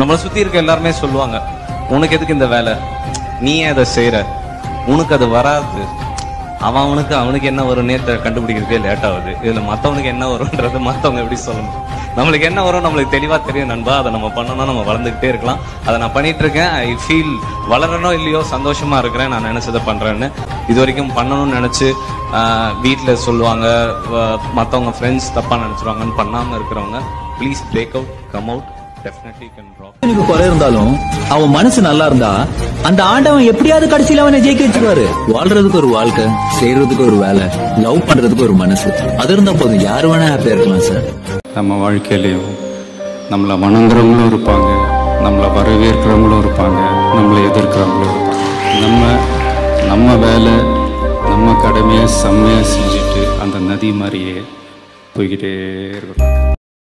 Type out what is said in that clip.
நம்மளை சுத்தி இருக்க எல்லாருமே சொல்லுவாங்க உனக்கு எதுக்கு இந்த வேலை? நீ ஏன் அதை செய்யற உனக்கு அது வராது. அவன் அவனுக்கு அவனுக்கு என்ன வரும் நேற்று கண்டுபிடிக்கிறதுக்கே லேட் ஆகுது. இதுல மத்தவனுக்கு என்ன வரும்ன்றது மத்தவங்க எப்படி சொல்லணும்? நம்மளுக்கு என்ன வரும் நம்மளுக்கு தெளிவா தெரியும் நண்பா. அதை நம்ம பண்ணணும் நம்ம வளர்ந்துகிட்டே இருக்கலாம். அதை நான் பண்ணிட்டு இருக்கேன். ஐ ஃபீல் வளரணும் இல்லையோ சந்தோஷமா இருக்கிறேன். நான் நினைச்சதை பண்றேன்னு. இது வரைக்கும் பண்ணணும்னு நினைச்சு வீட்டில் சொல்லுவாங்க மற்றவங்க ஃப்ரெண்ட்ஸ் தப்பா நினைச்சிருவாங்கன்னு பண்ணாம இருக்கிறவங்க please break out come out எனக்கு குறை இருந்தாலும் அவன் மனசு நல்லா இருந்தா அந்த ஆண்டவன் எப்படியாவது கடைசியில அவனை ஜெயிக்க வச்சிருவாரு. வாழ்றதுக்கு ஒரு வாழ்க்கை செய்யறதுக்கு ஒரு வேலை லவ் பண்றதுக்கு ஒரு மனசு. அது இருந்தா போதும். யாரு வேணா ஹாப்பியா இருக்கலாம் சார் நம்ம வாழ்க்கையிலையும் நம்மளை வணங்குறவங்களும் இருப்பாங்க. நம்மளை வரவேற்கிறவங்களும் இருப்பாங்க. நம்மளை எதிர்க்கிறவங்களும் இருப்பாங்க. நம்ம நம்ம வேலை நம்ம கடமையை செம்மையாக செஞ்சுட்டு அந்த நதி மாதிரியே போய்கிட்டே இருக்கணும்.